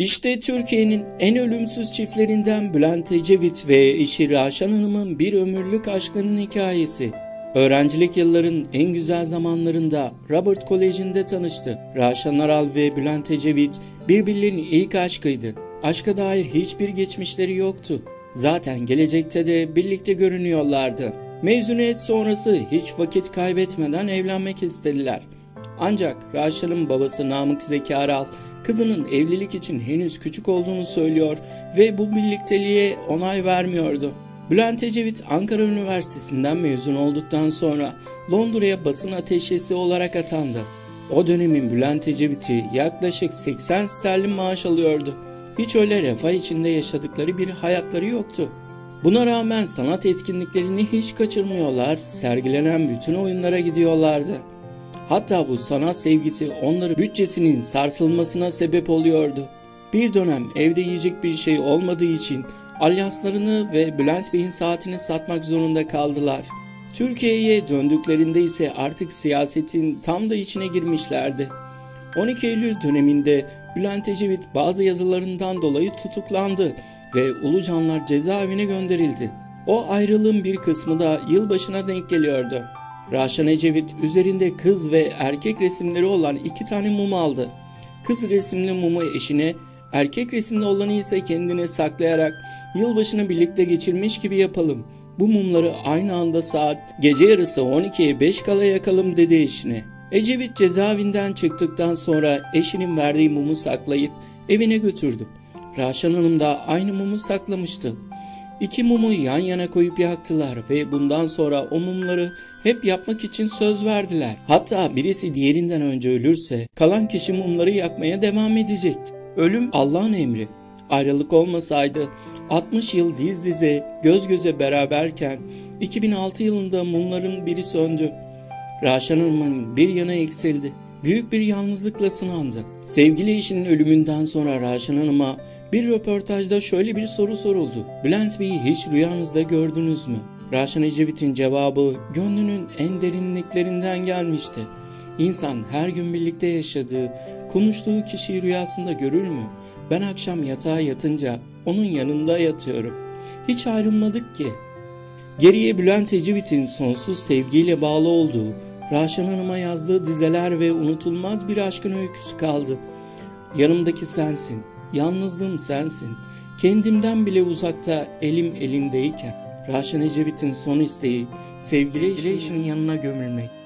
İşte Türkiye'nin en ölümsüz çiftlerinden Bülent Ecevit ve eşi Raşan Hanım'ın bir ömürlük aşkının hikayesi. Öğrencilik yılların en güzel zamanlarında Robert Koleji'nde tanıştı. Raşan Aral ve Bülent Ecevit birbirlerinin ilk aşkıydı. Aşka dair hiçbir geçmişleri yoktu. Zaten gelecekte de birlikte görünüyorlardı. Mezuniyet sonrası hiç vakit kaybetmeden evlenmek istediler. Ancak Raşan'ın babası Namık Zeki Aral kızının evlilik için henüz küçük olduğunu söylüyor ve bu birlikteliğe onay vermiyordu. Bülent Ecevit Ankara Üniversitesi'nden mezun olduktan sonra Londra'ya basın ateşesi olarak atandı. O dönemin Bülent Ecevit'i yaklaşık 80 sterlin maaş alıyordu. Hiç öyle refah içinde yaşadıkları bir hayatları yoktu. Buna rağmen sanat etkinliklerini hiç kaçırmıyorlar, sergilenen bütün oyunlara gidiyorlardı. Hatta bu sanat sevgisi onları bütçesinin sarsılmasına sebep oluyordu. Bir dönem evde yiyecek bir şey olmadığı için alyanslarını ve Bülent Bey'in saatini satmak zorunda kaldılar. Türkiye'ye döndüklerinde ise artık siyasetin tam da içine girmişlerdi. 12 Eylül döneminde Bülent Ecevit bazı yazılarından dolayı tutuklandı ve Ulucanlar cezaevine gönderildi. O ayrılığın bir kısmı da yılbaşına denk geliyordu. Raşan Ecevit üzerinde kız ve erkek resimleri olan iki tane mum aldı. Kız resimli mumu eşine, erkek resimli olanı ise kendine saklayarak yılbaşını birlikte geçirmiş gibi yapalım. Bu mumları aynı anda saat gece yarısı 12'ye 5 kala yakalım dedi eşine. Ecevit cezaevinden çıktıktan sonra eşinin verdiği mumu saklayıp evine götürdü. Raşan Hanım da aynı mumu saklamıştı. İki mumu yan yana koyup yaktılar ve bundan sonra o mumları hep yapmak için söz verdiler. Hatta birisi diğerinden önce ölürse kalan kişi mumları yakmaya devam edecekti. Ölüm Allah'ın emri. Ayrılık olmasaydı 60 yıl diz dize göz göze beraberken 2006 yılında mumların biri söndü. Raşan Hanım'ın bir yana eksildi. Büyük bir yalnızlıkla sınandı. Sevgili eşinin ölümünden sonra Raşan Hanım'a bir röportajda şöyle bir soru soruldu. Bülent Bey'i hiç rüyanızda gördünüz mü? Raşan Ecevit'in cevabı gönlünün en derinliklerinden gelmişti. İnsan her gün birlikte yaşadığı, konuştuğu kişiyi rüyasında görür mü? Ben akşam yatağa yatınca onun yanında yatıyorum. Hiç ayrılmadık ki. Geriye Bülent Ecevit'in sonsuz sevgiyle bağlı olduğu, Raşan Hanım'a yazdığı dizeler ve unutulmaz bir aşkın öyküsü kaldı. Yanımdaki sensin, yalnızlığım sensin, kendimden bile uzakta elim elindeyken. Raşan Ecevit'in son isteği sevgili eşinin yanına gömülmek.